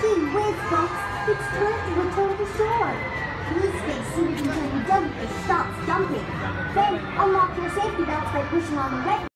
Gee whiz, folks, it's time to return to shore. Please stay seated until the dump it stops dumping. Then unlock your safety belts by pushing on the red